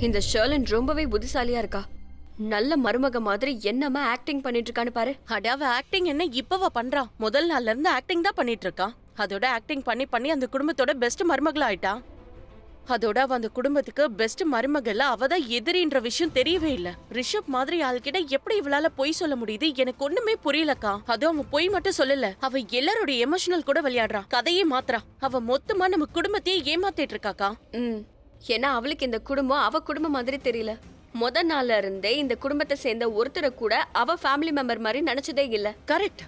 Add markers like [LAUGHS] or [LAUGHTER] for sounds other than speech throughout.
இந்த ஷர்லன் ரொம்பவே புத்திசாலியா இருக்கா. நல்ல மருமக மாதிரி என்னமா ஆக்டிங் பண்ணிட்டு இருக்கான்னு பாரு. அட அவ ஆக்டிங் என்ன இப்பவா பண்றா? முதல் நாள்ல இருந்து ஆக்டிங் தான் பண்ணிட்டு இருக்கா அதோட ஆக்டிங் பண்ணி பண்ணி அந்த குடும்பத்தோட பெஸ்ட் மருமகளா ஆயிட்டா. அதோட அவ அந்த குடும்பத்துக்கு பெஸ்ட் மருமகள் அவ தான் எதிரின்ற விஷயம் தெரியவே இல்ல. ரிஷப் மாதிரி ஆள்கிட்ட எப்படி இவளால பொய் சொல்ல முடியுது எனக்கு ஒண்ணுமே புரியலக்கா. அதுவும் அவன் பொய் மட்டும் சொல்லல. அவ எல்லாரோட எமோஷனல் கூட விளையாடுறா. கதையே மாத்துறா. அவ மொத்தமா நம்ம குடும்பத்தையே ஏமாத்திட்டு இருக்காக்கா. ஏன்னா அவளுக்கு இந்த குடும்பம் அவ குடும்பம் மாதிரி தெரியல. முத நாள்ல இருந்தே இந்த குடும்பத்தை சேர்ந்த ஒருத்தரை கூட அவ ஃபேமிலி மெம்பர் மாதிரி நினைச்சதே இல்ல. கரெக்ட்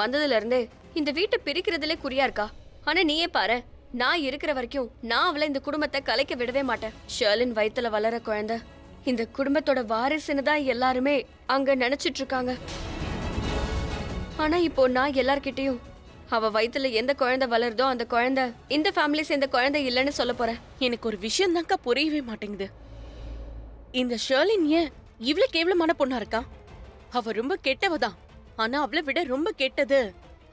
வந்ததுல இருந்தே இந்த வீட்டை பிரிக்கிறதுல குறியா இருக்கா? ஆனா நீயே பாரு நான் இருக்கிற வரைக்கும் நான் அவளை இந்த குடும்பத்தை கலைக்க விடவே மாட்டேன். ஷர்லின் வயித்துல வளர குழந்தை. இந்த குடும்பத்தோட வாரிசுன்னு தான் எல்லாருமே அங்க நினைச்சிட்டு இருக்காங்க. ஆனா இப்போ நான் எல்லார்கிட்டயும் அவ வயித்துல எந்த குழந்தை வளருதோ அந்த குழந்தை இந்த ஃபேமிலி சேர்ந்த குழந்தை இல்லைன்னு சொல்ல போறேன் எனக்கு ஒரு விஷயம் தான்க்கா புரியவே மாட்டேங்குது. இந்த ஷர்லின் ஏன் இவ்வளவு கேவலமான பொண்ணா இருக்கா? அவ ரொம்ப கெட்டவ தான் ஆனா அவளை விட ரொம்ப கெட்டது.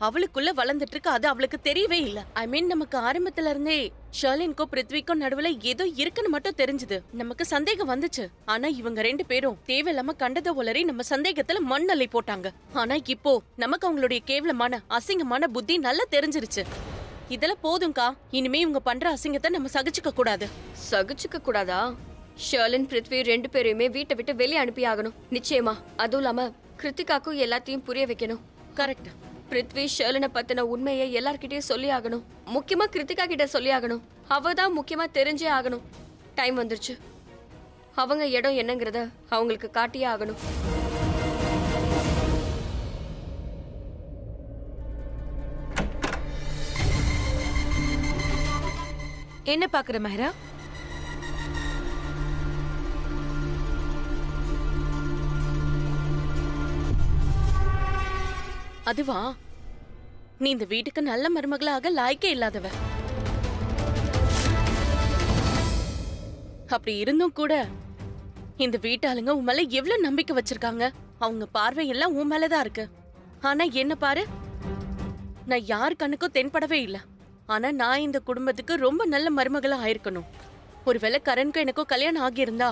அவளுக்குள்ள வளர்ந்துட்டு இருக்கு. அது அவளுக்கு தெரியவே இல்ல. ஐ மீன் நமக்கு ஆரம்பத்துல இருந்தே ஷர்லின்க்கும் பிருத்விக்கும் நடுவுல ஏதோ இருக்குன்னு மட்டும் தெரிஞ்சது. நமக்கு சந்தேகம் வந்துச்சு. ஆனா இவங்க ரெண்டு பேரும் தேவையில்லாம கண்டத உளறி நம்ம சந்தேகத்துல மண்ணலை போட்டாங்க. ஆனா இப்போ நமக்கு அவங்களுடைய கேவலமான அசிங்கமான புத்தி நல்லா தெரிஞ்சிருச்சு. இதெல்லாம் போதும்க்கா. இனிமே இவங்க பண்ற அசிங்கத்தை நம்ம சகிச்சுக்க கூடாது. சகிச்சுக்க கூடாதா? ஷர்லின் பிருத்வி ரெண்டு பேரையுமே வீட்டை விட்டு வெளியே அனுப்பி ஆகணும் நிச்சயமா. அதுவும் இல்லாம கிருத்திகாக்கும் எல்லாத்தையும் புரிய வைக்கணும். கரெக்ட் பிருத்வி ஷேலனை பத்தின உண்மையை எல்லார்கிட்டயும் சொல்லி ஆகணும். முக்கியமா கிருத்திகா கிட்ட சொல்லி ஆகணும். அவ தான் முக்கியமா தெரிஞ்சே ஆகணும். டைம் வந்துருச்சு. அவங்க இடம் என்னங்கிறத அவங்களுக்கு காட்டியே ஆகணும். என்ன பாக்குற மெஹரா அதுவா? நீ இந்த வீட்டுக்கு நல்ல மருமகளாக லாய்க்கே இல்லாதவ. அப்படி இருந்தும் கூட இந்த வீட்டாளுங்க உன் மேல எவ்வளவு நம்பிக்கை வச்சிருக்காங்க? அவங்க பார்வை எல்லாம் உன் மேலதான் இருக்கு. ஆனா என்ன பாரு? நான் யார் கண்ணுக்கும் தென்படவே இல்லை. ஆனா நான் இந்த குடும்பத்துக்கு ரொம்ப நல்ல மருமகளா ஆயிருக்கணும். ஒருவேளை கரண்க்கு எனக்கும் கல்யாணம் ஆகியிருந்தா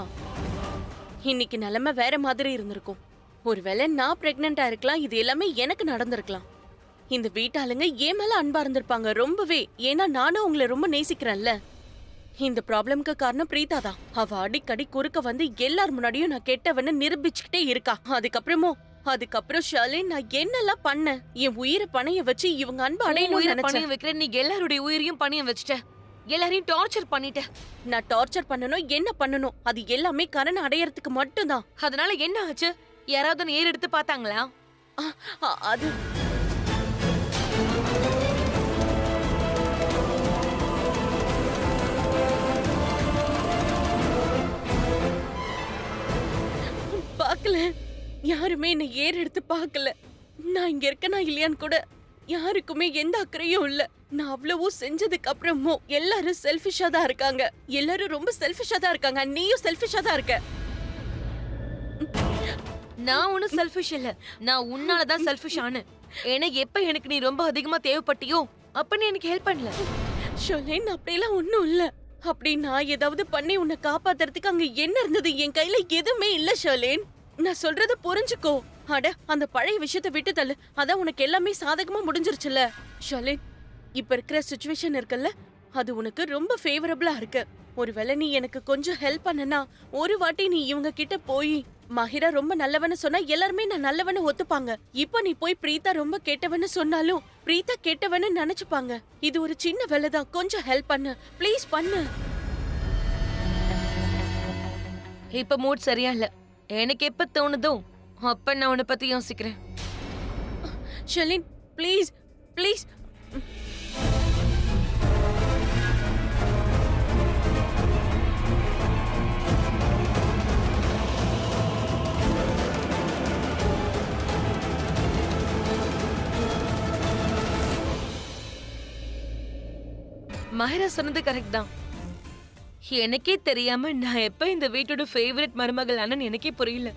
இன்னைக்கு நிலைமை வேற மாதிரி இருந்திருக்கும். ஒருவேளை நான் பிரெக்னெண்டா இருக்கலாம் இது எல்லாமே எனக்கு நடந்திருக்கலாம். இந்த வீட்டாளுங்க ஏன் மேல அன்பா இருந்திருப்பாங்க ரொம்பவே. ஏன்னா நானும் உங்களை ரொம்ப நேசிக்கிறேன்ல. இந்த ப்ராப்ளம்க்கு காரணம் பிரீதா தான். அவ அடிக்கடி குறுக்க வந்து எல்லார் முன்னாடியும் நான் கெட்டவன்னு நிரூபிச்சுக்கிட்டே இருக்கா. அதுக்கப்புறமும் அதுக்கப்புறம் ஷாலின் நான் என்னெல்லாம் பண்ணேன்? என் உயிரை பணைய வச்சு இவங்க அன்பு அடையணும்னு உயிரை நினைச்சேன். பணிய வைக்கிற நீ எல்லாருடைய உயிரையும் பணிய வச்சுட்ட எல்லாரையும் டார்ச்சர் பண்ணிட்ட நான் டார்ச்சர் பண்ணணும் என்ன பண்ணணும் அது எல்லாமே கரண் அடையறதுக்கு மட்டும்தான். அதனால என்ன ஆச்சு? யாராவது ஏறு எடுத்து பார்த்தாங்களா? அது பார்க்கல. யாருமே என்னை ஏறு எடுத்து பார்க்கல. நான் இங்க இருக்கனா இல்லையான்னு கூட யாருக்குமே எந்த அக்கறையும் இல்ல. நான் அவ்வளவோ செஞ்சதுக்கு அப்புறமும் எல்லாரும் செல்ஃபிஷா தான் இருக்காங்க. எல்லாரும் ரொம்ப செல்ஃபிஷா தான் இருக்காங்க. நீயும் செல்ஃபிஷா தான் இருக்க. நான் ஒன்னும் செல்ஃபிஷ் இல்ல. நான் உன்னால தான் செல்ஃபிஷ் ஆனேன். ஏன்னா எப்ப எனக்கு நீ ரொம்ப அதிகமா தேவைப்பட்டியோ அப்ப நீ எனக்கு ஹெல்ப் பண்ணல. ஷோலேன் அப்படியெல்லாம் ஒண்ணும் இல்ல. அப்படி நான் ஏதாவது பண்ணி உன்னை காப்பாத்துறதுக்கு அங்க என்ன இருந்தது? என் கையில எதுவுமே இல்ல ஷோலேன். நான் சொல்றத புரிஞ்சுக்கோ. அட அந்த பழைய விஷயத்தை விட்டு தள்ளு. அதான் உனக்கு எல்லாமே சாதகமா முடிஞ்சிருச்சுல ஷலின் இப்ப இருக்கிற சுச்சுவேஷன் இருக்குல்ல? அது உனக்கு ரொம்ப ஃபேவரபிளா இருக்கு. ஒருவேளை நீ எனக்கு கொஞ்சம் ஹெல்ப் பண்ணனா ஒரு வாட்டி நீ இவங்க கிட்ட போய் மஹிரா ரொம்ப நல்லவன்னு சொன்னா எல்லாருமே நான் நல்லவன்னு ஒத்துப்பாங்க. இப்போ நீ போய் பிரீதா ரொம்ப கெட்டவன்னு சொன்னாலும் பிரீதா கெட்டவன்னு நினைச்சுப்பாங்க. இது ஒரு சின்ன வேலை தான். கொஞ்சம் ஹெல்ப் பண்ணு. ப்ளீஸ் பண்ணு. இப்ப மூட் சரியா இல்லை. எனக்கு எப்ப தோணுதோ அப்ப நான் உன்னை பத்தி யோசிக்கிறேன். Shalin please please. மஹிரா சொன்னது கரெக்ட் தான். எனக்கே தெரியாம நான் எப்ப இந்த வீட்டோட ஃபேவரட் மருமகள் ஆனன்னு எனக்கே புரியல.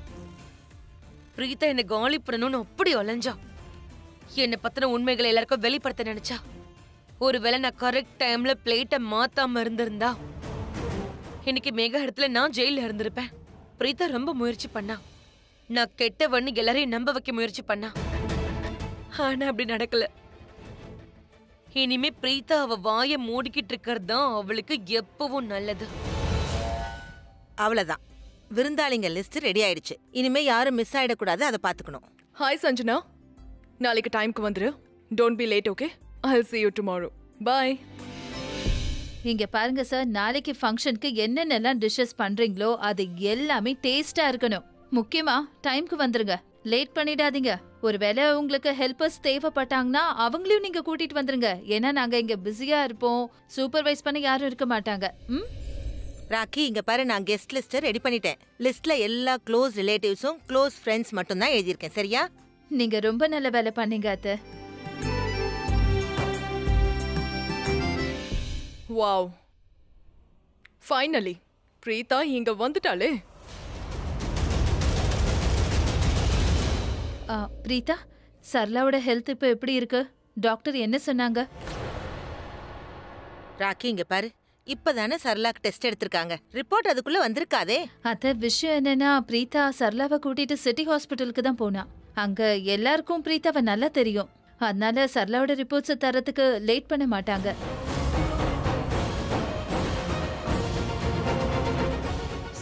பிரீதா என்னை காலி பண்ணணும்னு அப்படி அலைஞ்சா. என்னை பத்தின உண்மைகளை எல்லாருக்கும் வெளிப்படுத்த நினைச்சா. ஒருவேளை நான் கரெக்ட் டைம்ல பிளேட்டை மாத்தாம இருந்திருந்தா இன்னைக்கு மேக இடத்துல நான் ஜெயில இருந்திருப்பேன். பிரீதா ரொம்ப முயற்சி பண்ணா. நான் கெட்டவன்னு எல்லாரையும் நம்ப வைக்க முயற்சி பண்ணா. ஆனா அப்படி நடக்கல. இனிமே பிரீதா அவ வாயை மூடிக்கிட்டு இருக்கிறது தான் அவளுக்கு எப்பவும் நல்லது. அவ்வளவுதான். விருந்தாளிங்க லிஸ்ட் ரெடி ஆயிடுச்சு. இனிமே யாரும் மிஸ் ஆயிடக்கூடாது அதை பாத்துக்கணும் ஹாய் சஞ்சனா. நாளைக்கு டைம்க்கு வந்துரு. Don't be late okay I see you tomorrow. Bye இங்க பாருங்க சார் நாளைக்கு ஃபங்க்ஷனுக்கு என்னென்னலாம் டிஷ்ஷஸ் பண்றீங்களோ அது எல்லாமே டேஸ்டா இருக்கணும். முக்கியமா டைம்க்கு வந்துருங்க. லேட் பண்ணிடாதீங்க. ஒருவேளை உங்களுக்கு ஹெல்பர்ஸ் தேவைப்பட்டாங்கன்னா அவங்களையும் நீங்க கூட்டிட்டு வந்துருங்க. ஏன்னா நாங்க இங்க பிஸியா இருப்போம். சூப்பர்வைஸ் பண்ண யாரும் இருக்க மாட்டாங்க. ம்? ராக்கி இங்க பாரு நான் கெஸ்ட் லிஸ்ட் ரெடி பண்ணிட்டேன். லிஸ்ட்ல எல்லா க்ளோஸ் ரிலேட்டிவ்ஸும் க்ளோஸ் ஃப்ரெண்ட்ஸ் மட்டும் தான் எழுதியிருக்கேன். சரியா? நீங்க ரொம்ப நல்ல வேலை பண்ணீங்க அத்தை. வாவ். ஃபைனலி பிரீதா இங்க வந்துட்டாளே. பிரீதா சரளாவோட ஹெல்த் இப்போ எப்படி இருக்கு? டாக்டர் என்ன சொன்னாங்க? ராக்கி இங்க பாரு. இப்பதானே சரளாக்கு டெஸ்ட் எடுத்திருக்காங்க. ரிப்போர்ட் அதுக்குள்ள வந்திருக்காதே. அத்த விஷயம் என்னன்னா பிரீதா சரளாவை கூட்டிட்டு சிட்டி ஹாஸ்பிட்டலுக்கு தான் போனா. அங்க எல்லாருக்கும் பிரீதாவை நல்லா தெரியும். அதனால சரளாவோட ரிப்போர்ட்ஸை தரத்துக்கு லேட் பண்ண மாட்டாங்க.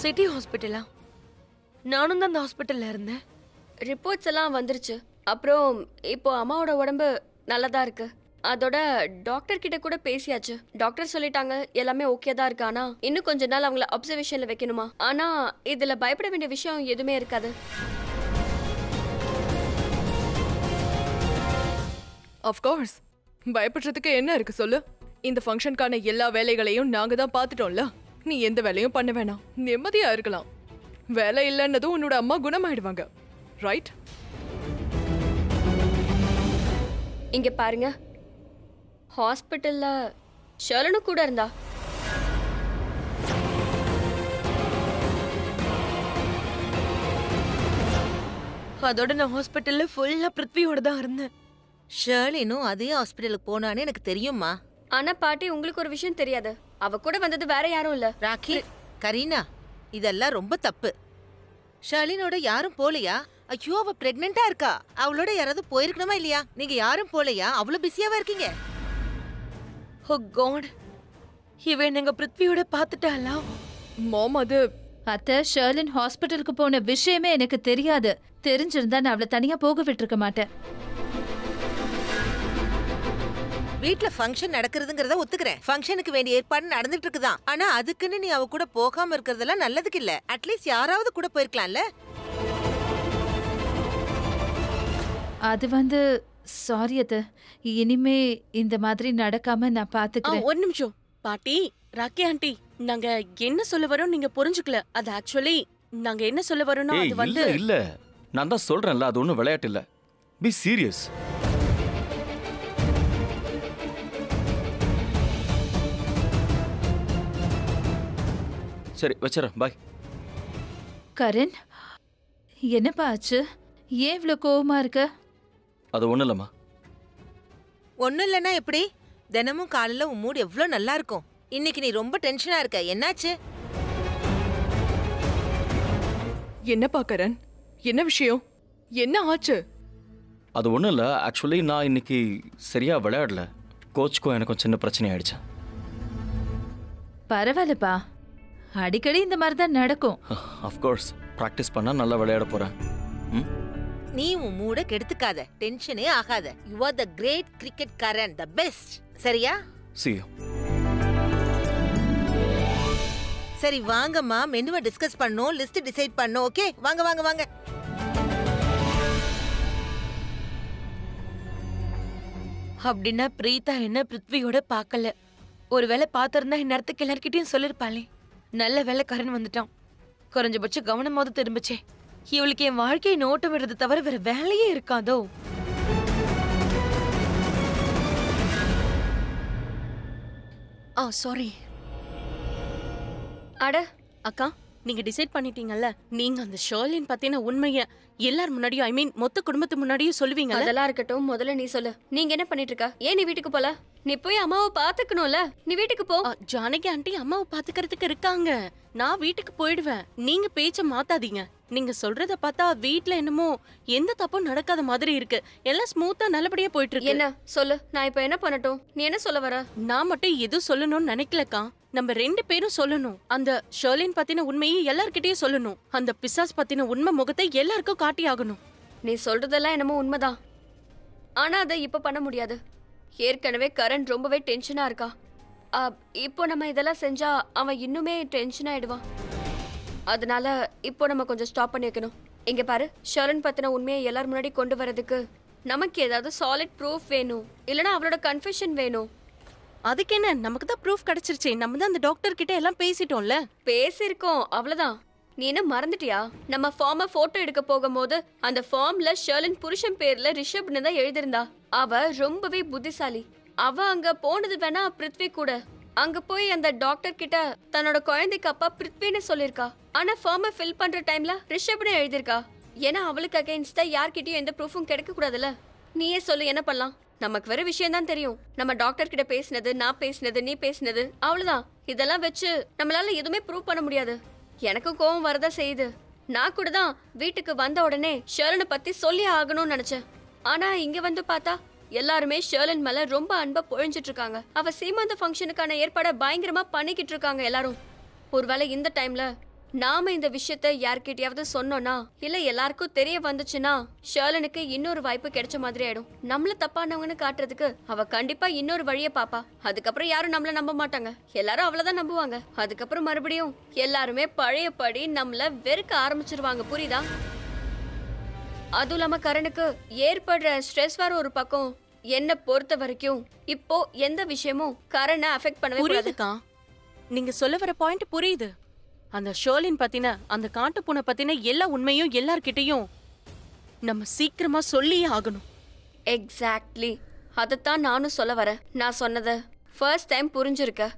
சிட்டி ஹாஸ்பிட்டலா நானும் தான் அந்த ஹாஸ்பிட்டல்ல இருந்தேன். ரிப்போர்ட்ஸ் எல்லாம் வந்துருச்சு. அப்புறம் இப்போ அம்மாவோட உடம்பு நல்லதா இருக்கு. அதோட டாக்டர் கிட்ட கூட பேசியாச்சு. டாக்டர் சொல்லிட்டாங்க எல்லாமே ஓகே தான் இருக்கு. ஆனா இன்னும் கொஞ்ச நாள் அவங்கள அப்சர்வேஷன்ல வைக்கணுமா? ஆனா இதுல பயப்பட வேண்டிய விஷயம் எதுவுமே இருக்காது. ஆஃப் கோர்ஸ் பயப்படுறதுக்கு என்ன இருக்கு சொல்லு? இந்த ஃபங்க்ஷனுக்கான எல்லா வேலைகளையும் நாங்க தான் பார்த்துட்டோம்ல. நீ எந்த வேலையும் பண்ண வேணாம். நிம்மதியா இருக்கலாம். வேலை இல்லைன்னதும் உன்னோட அம்மா குணமாயிடுவாங்க. ரைட் இங்க பாருங்க. ஹாஸ்பிட்டல்ல ஷர்லனும் கூட இருந்தா. அதோட நான் ஹாஸ்பிட்டல்ல ஃபுல்லா பிருத்வியோட தான் இருந்தேன். ஷேர்லினும் அதே ஹாஸ்பிட்டலுக்கு போனான்னு எனக்கு தெரியுமா ஆனா பாட்டி உங்களுக்கு ஒரு விஷயம் தெரியாது. அவ கூட வந்தது வேற யாரும் இல்ல. ராக்கி கரீனா இதெல்லாம் ரொம்ப தப்பு. ஷர்லினோட யாரும் போலையா? ஐயோ அவ பிரெக்னெண்டா இருக்கா? அவளோட யாராவது போயிருக்கணுமா இல்லையா? நீங்க யாரும் போலையா? அவ்வளவு பிஸியாவா இருக்கீங்க. ஓ காட் இவ என்னங்க பிருத்வியோட பாத்துட்டாளா மாம் அது அத்தை ஷர்லின் ஹாஸ்பிட்டலுக்கு போன விஷயமே எனக்கு தெரியாது. தெரிஞ்சிருந்தா நான் அவளை தனியா போக விட்டுருக்க மாட்டேன். வீட்ல ஃபங்க்ஷன் நடக்கிறதுங்கிறத ஒத்துக்கிறேன். ஃபங்க்ஷனுக்கு வேண்டிய ஏற்பாடு நடந்துட்டு இருக்குதான். ஆனா அதுக்குன்னு நீ அவ கூட போகாம இருக்கிறதெல்லாம் நல்லதுக்கு இல்ல. அட்லீஸ்ட் யாராவது கூட போயிருக்கலாம்ல. அது வந்து சாரி அத்தை. இனிமே இந்த மாதிரி நடக்காம நான் பாத்துக்கிறேன். ஒரு நிமிஷம். பாட்டி ராக்கி ஆண்டி நாங்க என்ன சொல்ல வரோம் நீங்க புரிஞ்சுக்கல. அது ஆக்சுவலி நாங்க என்ன சொல்ல வரோம்னா அது வந்து இல்ல நான் தான் சொல்றேன்ல அது ஒண்ணும் விளையாட்டு இல்ல. பி சீரியஸ் சரி வச்சிடறேன். பாய் கரண் என்னப்பா ஆச்சு? ஏன் இவ்ளோ கோவமா இருக்க? அது ஒண்ணும் இல்லம்மா. ஒண்ணும் இல்லைன்னா எப்படி? தினமும் காலையில உன் மூடு எவ்வளவு நல்லா இருக்கும். இன்னைக்கு நீ ரொம்ப டென்ஷனா இருக்க. என்னாச்சு? என்னப்பா கரண் என்ன விஷயம்? என்ன ஆச்சு? அது ஒண்ணும் இல்ல. ஆக்சுவலி நான் இன்னைக்கு சரியா விளையாடல. கோச்சுக்கும் எனக்கும் சின்ன பிரச்சனை ஆயிடுச்சு. பரவாயில்லப்பா. அடிக்கடி இந்த மாதிரி தான் நடக்கும் அஃப்கோர்ஸ் ப்ராக்டிஸ் பண்ணா நல்லா விளையாட போறேன். ம்? நீ உன் மூட கெடுத்துக்காத. டென்ஷனே ஆகாத. You are the great cricket Karan the best சரியா? See you. சரி வாங்கம்மா. மெனுவை டிஸ்கஸ் பண்ணோம். லிஸ்ட் டிசைட் பண்ணோம். ஓகே வாங்க வாங்க வாங்க. அப்படின்னா பிரீதா என்ன பிருத்வியோட பார்க்கல. ஒருவேளை பார்த்திருந்தா இந்நேரத்துக்கு எல்லார்கிட்டயும் சொல்லிருப்பாளே. நல்ல வேலை கரண் வந்துட்டான். குறைஞ்சபட்சம் கவனமாவது திரும்பிச்சே. இவளுக்கு என் வாழ்க்கையை நோட்டம் விடுறது தவிர வேற வேலையே இருக்காதோ? ஆ சாரி அட அக்கா நீங்க டிசைட் பண்ணிட்டீங்கல்ல? நீங்க அந்த ஷர்லின் பத்தின உண்மைய எல்லார் முன்னாடியும் ஐ மீன் மொத்த குடும்பத்து முன்னாடியும் சொல்லுவீங்கல்ல? அதெல்லாம் இருக்கட்டும் முதல்ல நீ சொல்லு. நீங்க என்ன பண்ணிட்டு இருக்க? ஏன் நீ வீட்டுக்கு போல? நீ போய் அம்மாவை பாத்துக்கணும்ல நீ வீட்டுக்கு போ. ஜானகி ஆண்டி அம்மாவை பாத்துக்கிறதுக்கு இருக்காங்க. நான் வீட்டுக்கு போயிடுவேன். நீங்க பேச்ச மாத்தாதீங்க. நீங்க சொல்றத பார்த்தா வீட்ல என்னமோ எந்த தப்பும் நடக்காத மாதிரி இருக்கு. எல்லாம் ஸ்மூத்தா நல்லபடியா போயிட்டு இருக்கு என்ன? சொல்லு. நான் இப்ப என்ன பண்ணட்டும்? நீ என்ன சொல்ல வர? நான் மட்டும் எதுவும் சொல்லணும்னு நினைக்கலக்கா. நம்ம ரெண்டு பேரும் சொல்லணும். அந்த ஷர்லின் பத்தின உண்மையை எல்லார்கிட்டயும் சொல்லணும். அந்த பிசாஸ் பத்தின உண்மை முகத்தை எல்லாருக்கும் காட்டி ஆகணும் நீ சொல்றதெல்லாம் என்னமோ உண்மைதான். ஆனா அதை இப்ப பண்ண முடியாது. ஏற்கனவே கரண் ரொம்பவே டென்ஷனா இருக்கா? இப்போ நம்ம இதெல்லாம் செஞ்சா அவன் இன்னுமே டென்ஷன் ஆயிடுவான். அதனால இப்போ நம்ம கொஞ்சம் ஸ்டாப் பண்ணி வைக்கணும். இங்க பாரு ஷரண் பத்தின உண்மையை எல்லார் முன்னாடி கொண்டு வரதுக்கு நமக்கு ஏதாவது சாலிட் ப்ரூஃப் வேணும். இல்லனா அவளோட கன்ஃபெஷன் வேணும். அதுக்கு என்ன? நமக்கு தான் ப்ரூஃப் கிடைச்சிருச்சே. நம்ம தான் அந்த டாக்டர் கிட்ட எல்லாம் பேசிட்டோம்ல. பேசியிருக்கோம் அவ்வளவுதான். நீ என்ன மறந்துட்டியா? நம்ம ஃபார்ம போட்டோ எடுக்க போகும்போது அந்த ஃபார்ம்ல ஷர்லின் புருஷன் பேர்ல ரிஷப்னு தான் எழுதிருந்தா அவ ரொம்பவே புத்திசாலி. அவ அங்க போனது வேணா பிருத்வி கூட. அங்க போய் அந்த டாக்டர் கிட்ட தன்னோட குழந்தைக்கு அப்பா பிருத்வின்னு சொல்லிருக்கா ஆனா ஃபார்ம ஃபில் பண்ற டைம்ல ரிஷப்னு எழுதிருக்கா ஏன்னா அவளுக்கு அகைன்ஸ்டா யார்கிட்டயும் எந்த ப்ரூஃபும் கிடைக்க கூடாதுல்ல நீயே சொல்லு என்ன பண்ணலாம்? நமக்கு வேற விஷயம் தான் தெரியும். நம்ம டாக்டர் கிட்ட பேசினது நான் பேசினது நீ பேசினது அவ்வளவுதான். இதெல்லாம் வச்சு நம்மளால எதுவுமே ப்ரூவ் பண்ண முடியாது. எனக்கும் கோவம் வரதா செய்யுது. நான் கூட தான் வீட்டுக்கு வந்த உடனே ஷர்லனை பத்தி சொல்லி ஆகணும்னு நினைச்சேன். ஆனா இங்க வந்து பார்த்தா எல்லாருமே ஷேர்லன் மேல ரொம்ப அன்பா பொழிஞ்சிட்டு இருக்காங்க அவ சீமந்த ஃபங்க்ஷனுக்கான ஏற்பாடை பயங்கரமா பண்ணிக்கிட்டு இருக்காங்க எல்லாரும். ஒருவேளை இந்த டைம்ல நாம இந்த விஷயத்த யார்கிட்டயாவது சொன்னோம்னா இல்ல எல்லாருக்கும் தெரிய வந்துச்சுன்னா ஷேர்லனுக்கு இன்னொரு வாய்ப்பு கிடைச்ச மாதிரி ஆயிடும். நம்மள தப்பானவங்கன்னு காட்டுறதுக்கு அவ கண்டிப்பா இன்னொரு வழியை பாப்பா. அதுக்கப்புறம் யாரும் நம்மள நம்ப மாட்டாங்க. எல்லாரும் அவ்வளவுதான் நம்புவாங்க. அதுக்கப்புறம் மறுபடியும் எல்லாருமே பழையபடி நம்மள வெறுக்க ஆரம்பிச்சிருவாங்க. புரியுதா? அதுவும் இல்லாம கரனுக்கு ஏற்படுற ஸ்ட்ரெஸ் வர ஒரு பக்கம். என்ன பொறுத்த வரைக்கும் இப்போ எந்த விஷயமும் கரனை அஃபெக்ட் பண்ணவே கூடாது. புரியுதுக்கா? நீங்க சொல்ல வர பாயிண்ட் புரியுது. அந்த ஷோலின் பத்தின அந்த காட்டு பூனை பத்தின எல்லா உண்மையும் எல்லார்கிட்டயும் நம்ம சீக்கிரமா சொல்லியே ஆகணும். எக்ஸாக்ட்லி அதைத்தான் நானும் சொல்ல வரேன். நான் சொன்னதை ஃபர்ஸ்ட் டைம் புரிஞ்சிருக்க.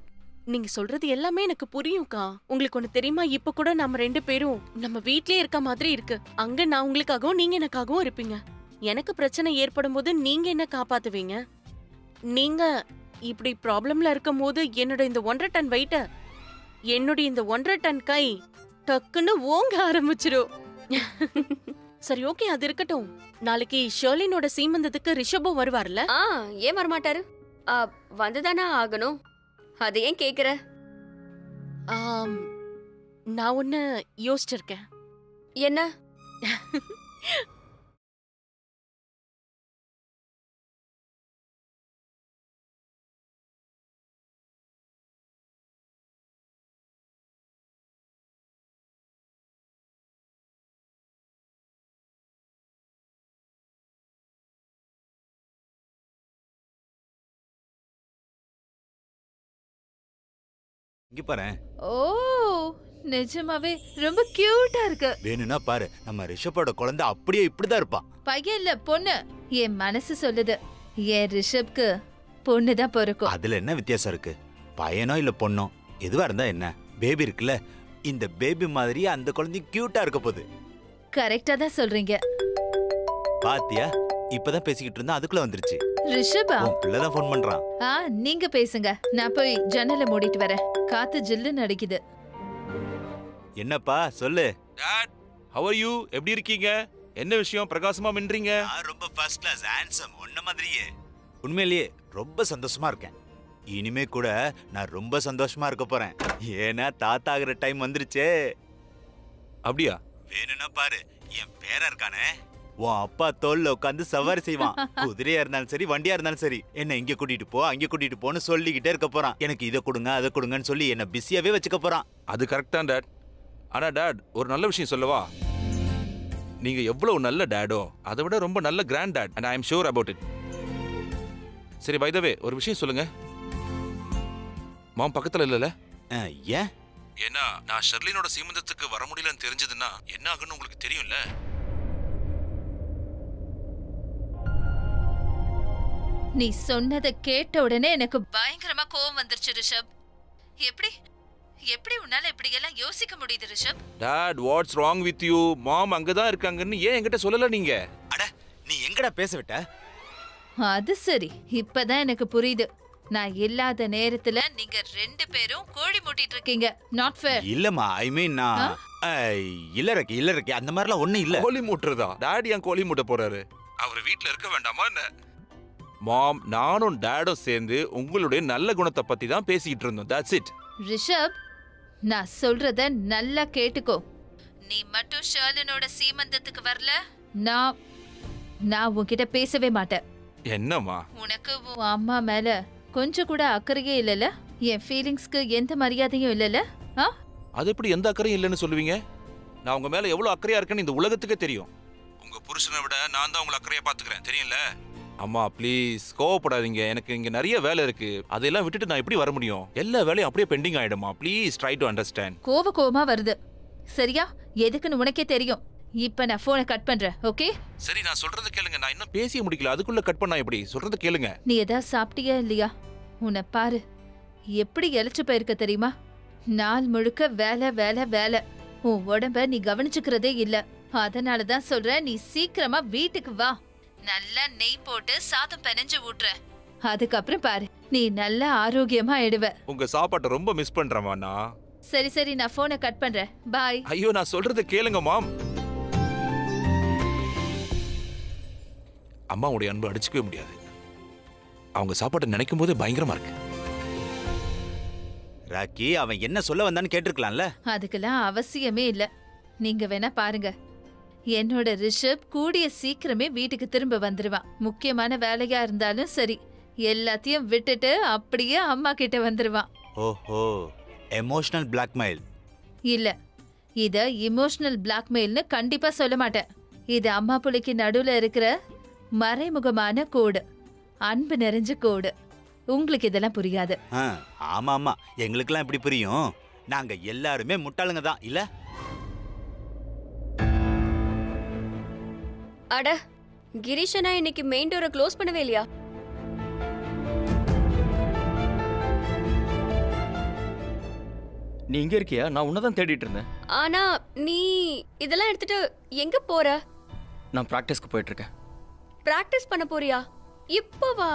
நீங்க சொல்றது எல்லாமே எனக்கு புரியும்க்கா. உங்களுக்கு ஒண்ணு தெரியுமா? இப்ப கூட நம்ம ரெண்டு பேரும் நம்ம வீட்லயே இருக்க மாதிரி இருக்கு. அங்க நான் உங்களுக்காகவும் நீங்க எனக்காகவும் இருப்பீங்க. எனக்கு பிரச்சனை ஏற்படும் போது நீங்க என்ன காப்பாத்துவீங்க? நீங்க இப்படி ப்ராப்ளம்ல இருக்கும் போது என்னோட இந்த ஒன்றரை டன் வெயிட்ட என்னுடைய இந்த ஒன்றரை டன் கை டக்குன்னு ஓங்க ஆரம்பிச்சிரும். சரி ஓகே அது இருக்கட்டும். நாளைக்கு ஷர்லினோட சீமந்தத்துக்கு ரிஷபும் வருவார்ல? ஆ ஏன் வரமாட்டாரு? ஆ, ஆகணும்? அது ஏன் கேக்குற? நான் ஒன்னு யோசிச்சிருக்கேன். என்ன? [LAUGHS] இங்க பாரு. ஓ நிஜமாவே ரொம்ப கியூட்டா இருக்கு. வேணும்னா பாரு நம்ம ரிஷப்போட குழந்தை அப்படியே இப்படிதான் இருப்பான் பையன் இல்ல பொண்ணு. என் மனசு சொல்லுது என் ரிஷப்க்கு பொண்ணு தான் பிறக்கும். அதுல என்ன வித்தியாசம் இருக்கு? பையனோ இல்ல பொண்ணோ? எதுவா இருந்தா என்ன? பேபி இருக்குல்ல இந்த பேபி மாதிரி அந்த குழந்தையும் கியூட்டா இருக்க போகுது. கரெக்டா தான் சொல்றீங்க. பாத்தியா? இப்பதான் பேசிக்கிட்டு இருந்தா அதுக்குள்ள வந்துருச்சு. ரிஷபா? உன் பிள்ளைதான் ஃபோன் பண்றான். ஆ நீங்க பேசுங்க. நான் போய் ஜன்னலை மூடிட்டு வரேன். காத்து ஜில்லுன்னு அடிக்குது. என்னப்பா சொல்லு. டாட் ஹவ் ஆர் யூ எப்படி இருக்கீங்க? என்ன விஷயம்? பிரகாசமா மின்றீங்க? நான் ரொம்ப ஃபர்ஸ்ட் கிளாஸ் ஹேண்ட்ஸம் உன்ன மாதிரியே. உண்மையிலேயே ரொம்ப சந்தோஷமா இருக்கேன். இனிமே கூட நான் ரொம்ப சந்தோஷமா இருக்க போறேன். ஏன்னா தாத்தா ஆகுற டைம் வந்துருச்சே. அப்படியா? வேணும்னா பாரு என் பேரன் இருக்கானே. உன் அப்பா தோல்ல உட்காந்து சவாரி செய்வான். குதிரையா இருந்தாலும் சரி வண்டியா இருந்தாலும் சரி. என்ன இங்க கூட்டிட்டு போ அங்க கூட்டிட்டு போன்னு சொல்லிக்கிட்டே இருக்க போறான். எனக்கு இதை கொடுங்க அதை கொடுங்கன்னு சொல்லி என்ன பிஸியாவே வச்சுக்க போறான். அது கரெக்ட் தான் டாட் ஆனா டாட் ஒரு நல்ல விஷயம் சொல்லவா? நீங்க எவ்வளவு நல்ல டேடோ அதை விட ரொம்ப நல்ல granddad and I am sure about it சரி பைதவே ஒரு விஷயம் சொல்லுங்க. மாம் பக்கத்துல இல்லல? ஏன்? ஏன்னா நான் ஷெர்லினோட சீமந்தத்துக்கு வர முடியலன்னு தெரிஞ்சதுன்னா என்ன ஆகுன்னு உங்களுக்கு தெரியும்ல? நீ சொன்னதை கேட்ட உடனே எனக்கு பயங்கரமா கோவம் வந்துருச்சு ரிஷப். எப்படி? எப்படி உன்னால இப்படி எல்லாம் யோசிக்க முடியுது Rishabh? Dad what's wrong with you mom அங்கதான் இருக்காங்கன்னு ஏன் என்கிட்ட சொல்லல நீங்க? அட நீ எங்கடா பேச விட்ட? அது சரி. இப்பதான் எனக்கு புரியுது. நான் இல்லாத நேரத்துல நீங்க ரெண்டு பேரும் கோழி மூட்டிட்டு இருக்கீங்க. நாட் ஃபேர் இல்லம்மா ஐ மீன் நான் ஐ, இல்ல ரக்கி இல்ல ரக்கி அந்த மாதிரிலாம் ஒண்ணும் இல்ல. கோழி மூட்டுறதா? டாடி ஏன் கோழி மூட்ட போறாரு? அவர் வீட்ல இருக்க வேண்டாமா என்ன? மாம் நானும் டேடும் சேர்ந்து உங்களுடைய நல்ல குணத்தை பத்தி தான் பேசிக்கிட்டு இருந்தோம். தட்ஸ் இட் ரிஷப் நான் சொல்றத நல்லா கேட்டுக்கோ. நீ மட்டும் ஷர்லனோட சீமந்தத்துக்கு வரல? நான் நான் உன்கிட்ட பேசவே மாட்டேன். என்னம்மா? உனக்கு உன் அம்மா மேல கொஞ்சம் கூட அக்கறையே இல்லைல்ல என் ஃபீலிங்ஸ்க்கு எந்த மரியாதையும் இல்லைல்ல ஆ? அது எப்படி எந்த அக்கறையும் இல்லைன்னு சொல்லுவீங்க? நான் உங்க மேல எவ்வளவு அக்கறையா இருக்கேன்னு இந்த உலகத்துக்கே தெரியும். உங்க புருஷனை விட நான் தான் உங்களை அக்கறையா பாத்துக்கிறேன் தெரியும்ல? அம்மா ப்ளீஸ் கோவப்படாதீங்க. எனக்கு இங்க நிறைய வேலை இருக்கு. அதெல்லாம் விட்டுட்டு நான் எப்படி வர முடியும்? எல்லா வேலையும் அப்படியே பெண்டிங் ஆயிடுமா? ப்ளீஸ் ட்ரை டு அண்டர்ஸ்டாண்ட் கோவ கோவமா வருது. சரியா? எதுக்குன்னு உனக்கே தெரியும். இப்ப நான் போனை கட் பண்றேன் ஓகே சரி நான் சொல்றது கேளுங்க. நான் இன்னும் பேசிய முடிக்கல. அதுக்குள்ள கட் பண்ணா எப்படி? சொல்றது கேளுங்க. நீ ஏதாவது சாப்பிட்டியா இல்லையா? உன்னை பாரு. எப்படி இழைச்சு போயிருக்க தெரியுமா? நாள் முழுக்க வேலை வேலை வேலை. உன் உடம்ப நீ கவனிச்சுக்கிறதே இல்ல. அதனால தான் சொல்றேன் நீ சீக்கிரமா வீட்டுக்கு வா. நல்லா நெய் போட்டு சாதம் பெனஞ்சு ஊட்டுற. அதுக்கப்புறம் பாரு நீ நல்லா ஆரோக்கியமா ஆயிடுவ. உங்க சாப்பாட்டை ரொம்ப மிஸ் பண்றேம்மா சரி சரி நான் போனை கட் பண்றேன். பாய் ஐயோ நான் சொல்றத கேளுங்க மாம். அம்மாவுடைய அன்பு அடிச்சுக்கவே முடியாது. அவங்க சாப்பாட்டை நினைக்கும் போது பயங்கரமா இருக்கு. ராக்கி அவன் என்ன சொல்ல வந்தான்னு கேட்டிருக்கலாம்ல? அதுக்கெல்லாம் அவசியமே இல்ல. நீங்க வேணா பாருங்க. என்னோட ரிஷப் கூடிய சீக்கிரமே வீட்டுக்கு திரும்ப வந்துருவான். முக்கியமான வேலையா இருந்தாலும் சரி. எல்லாத்தையும் விட்டுட்டு அப்படியே அம்மா கிட்ட வந்துருவான். ஓஹோ எமோஷனல் பிளாக்மெயில் இல்ல இத இமோஷனல் பிளாக்மெயில்னு கண்டிப்பா சொல்ல மாட்டேன். இது அம்மா புள்ளைக்கு நடுவுல இருக்கிற மறைமுகமான கோடு. அன்பு நிறைஞ்ச கோடு. உங்களுக்கு இதெல்லாம் புரியாது. ஆமா ஆமா எங்களுக்கெல்லாம் எப்படி புரியும். நாங்க எல்லாருமே முட்டாளுங்க தான் இல்ல? அட கிரீஷனா இன்னைக்கு மெயின் டோரை க்ளோஸ் பண்ணவே இல்லையா? நீ இங்க இருக்கியா? நான் உன்னதான் தேடிட்டு இருந்தேன். ஆனா நீ இதெல்லாம் எடுத்துட்டு எங்க போற? நான் ப்ராக்டிஸ்க்கு போயிட்டு இருக்கேன் பிராக்டிஸ் பண்ண போறியா? இப்போ வா.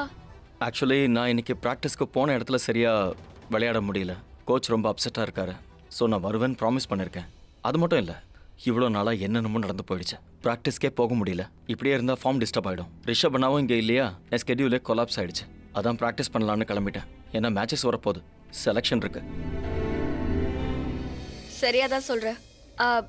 ஆக்சுவலி நான் இன்னைக்கு ப்ராக்டிஸ்க்கு போன இடத்துல சரியா விளையாட முடியல. கோச் ரொம்ப அப்செட்டாக இருக்காரு. ஸோ நான் வருவேன்னு ப்ராமிஸ் பண்ணியிருக்கேன் அது மட்டும் இல்லை. இவ்வளோ நாளாக என்னென்னமோ நடந்து போயிடுச்சு. ப்ராக்டிஸ்க்கே போக முடியல. இப்படியே இருந்தால் ஃபார்ம் டிஸ்டர்ப் ஆகிடும் ரிஷப் பண்ணாவும் இங்கே இல்லையா? என் ஸ்கெடியூலே கொலாப்ஸ் ஆகிடுச்சு அதான் ப்ராக்டிஸ் பண்ணலான்னு கிளம்பிட்டேன். ஏன்னா மேட்சஸ் வரப்போகுது. செலெக்ஷன் இருக்கு. சரியாக தான் சொல்கிற ஆ,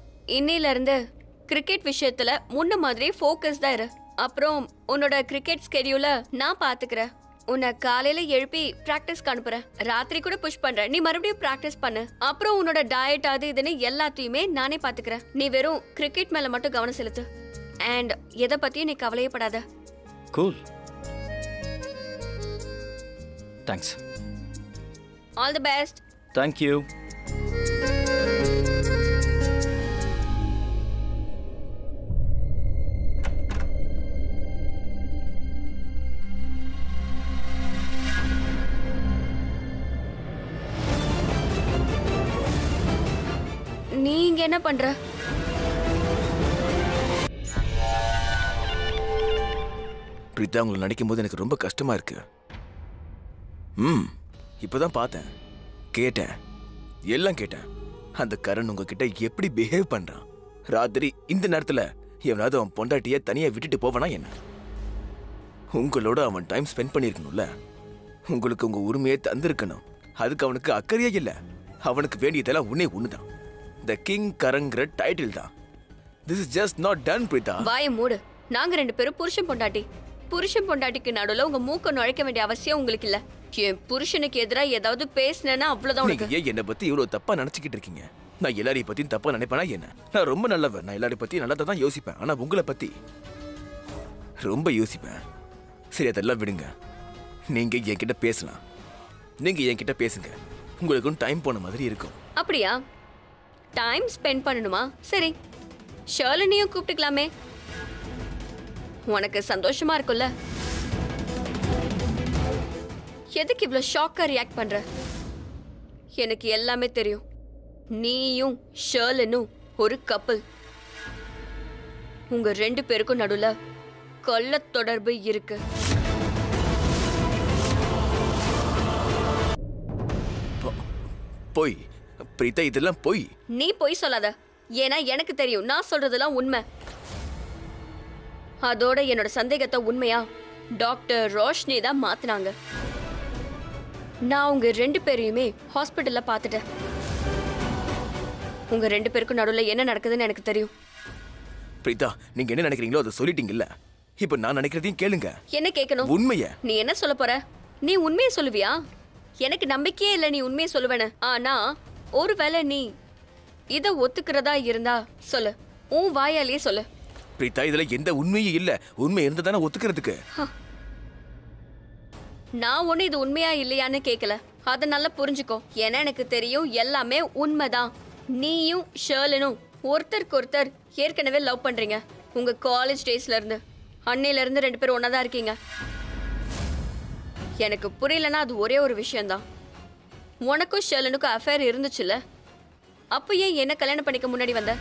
கிரிக்கெட் விஷயத்தில் முன்ன மாதிரி ஃபோக்கஸ் தான் இரு. அப்புறம் உன்னோட கிரிக்கெட் ஸ்கெடியூலை நான் பார்த்துக்கிறேன் உன்னை காலையில எழுப்பி பிராக்டிஸ்க்கு அனுப்புறேன். ராத்திரி கூட புஷ் பண்றேன். நீ மறுபடியும் பிராக்டிஸ் பண்ணு. அப்புறம் உன்னோட டயட் அது இதுன்னு எல்லாத்தையுமே நானே பாத்துக்கிறேன். நீ வெறும் கிரிக்கெட் மேல மட்டும் கவனம் செலுத்து. அண்ட் எதை பத்தியும் நீ கவலையே படாத. Cool thanks all the best thank you என்ன பண்ற? பிரீதா உங்களை நடிக்கும்போது எனக்கு ரொம்ப கஷ்டமா இருக்கு. ம் இப்போதான் பார்த்தேன். கேட்டேன். எல்லாம் கேட்டேன். அந்த கரண் உங்ககிட்ட எப்படி பிஹேவ் பண்றான்? ராத்திரி இந்த நேரத்துல எவனாவது அவன் பொண்டாட்டிய தனியா விட்டுட்டு போவானா என்ன? உங்களோட அவன் டைம் ஸ்பெண்ட் பண்ணிருக்கணும்ல. உங்களுக்கு உங்க உரிமையை தந்திருக்கணும். அதுக்கு அவனுக்கு அக்கறையே இல்லை. அவனுக்கு வேண்டியதெல்லாம் உன்னே ஒண்ணுதான். த கிங் கரங்கிற டைட்டில் தான். This is just not done Preetha வாயை மூடு. நாங்க ரெண்டு பேரும் புருஷன் பொண்டாட்டி. புருஷன் பொண்டாட்டிக்கு நடுவுல உங்க மூக்க நுழைக்க வேண்டிய அவசியம் உங்களுக்கு இல்ல. என் புருஷனுக்கு எதிரா ஏதாவது பேசினேன்னா அவ்வளவுதான் நீங்க ஏன் என்னை பத்தி இவ்வளவு தப்பா நினைச்சுக்கிட்டு இருக்கீங்க? நான் எல்லாரையும் பத்தியும் தப்பா நினைப்பேனா என்ன? நான் ரொம்ப நல்லவன். நான் எல்லாரையும் பத்தி நல்லதா தான் யோசிப்பேன். ஆனா உங்களை பத்தி ரொம்ப யோசிப்பேன். சரி அதெல்லாம் விடுங்க. நீங்க என்கிட்ட பேசலாம். நீங்க என்கிட்ட பேசுங்க. உங்களுக்கும் டைம் போன மாதிரி இருக்கும். அப்படியா? டைம் ஸ்பெண்ட் பண்ணணுமா? சரி. ஷர்லினியும் கூப்பிட்டுக்கலாமே. உனக்கு சந்தோஷமா இருக்கும்ல? எதுக்கு இவ்வளோ ஷாக்காக ரியாக்ட் பண்ணுற எனக்கு எல்லாமே தெரியும். நீயும் ஷர்லனும் ஒரு கப்பல் உங்க ரெண்டு பேருக்கும் நடுவில் கொல்ல தொடர்பு இருக்கு. பொய். பிரீதா இதெல்லாம் பொய். நீ பொய் சொல்லாத. ஏன்னா எனக்கு தெரியும் நான் சொல்றதெல்லாம் உண்மை. அதோட என்னோட சந்தேகத்தை உண்மையா? டாக்டர் ரோஷினி தான் மாத்தினாங்க. நான் உங்க ரெண்டு பேரையுமே ஹாஸ்பிட்டல்ல பார்த்துட்டேன். உங்க ரெண்டு பேருக்கும் நடுவுல என்ன நடக்குதுன்னு எனக்கு தெரியும். பிரீதா நீங்க என்ன நினைக்கிறீங்களோ அதை சொல்லிட்டீங்கல்ல? இப்ப நான் நினைக்கிறதையும் கேளுங்க. என்ன கேட்கணும்? உண்மைய. நீ என்ன சொல்ல போற? நீ உண்மையை சொல்லுவியா? எனக்கு நம்பிக்கையே இல்லை நீ உண்மையை சொல்லுவேன்னு. ஆனா ஒருவேளை நீ இத ஒத்துக்கிறதா இருந்தா சொல்லு. உன் வாயாலேயே சொல்லு. பிரீதா இதுல எந்த உண்மையும் இல்ல. உண்மை இருந்தா தானே ஒத்துக்கிறதுக்கு நான் ஒண்ணு இது உண்மையா இல்லையான்னு கேட்கல அத நல்லா புரிஞ்சுக்கோ. ஏன்னா எனக்கு தெரியும் எல்லாமே உண்மைதான். நீயும் ஷர்லனும் ஒருத்தருக்கு ஒருத்தர் ஏற்கனவே லவ் பண்றீங்க. உங்க காலேஜ் டேஸ்ல இருந்து. அன்னையில இருந்து ரெண்டு பேரும் ஒண்ணா தான் இருக்கீங்க. எனக்கு புரியலன்னா அது ஒரே ஒரு விஷயம்தான். உனக்கும் ஷெலனுக்கும் அஃபேர் இருந்துச்சுல்ல அப்போ ஏன் என்ன கல்யாணம் பண்ணிக்க முன்னாடி வந்த?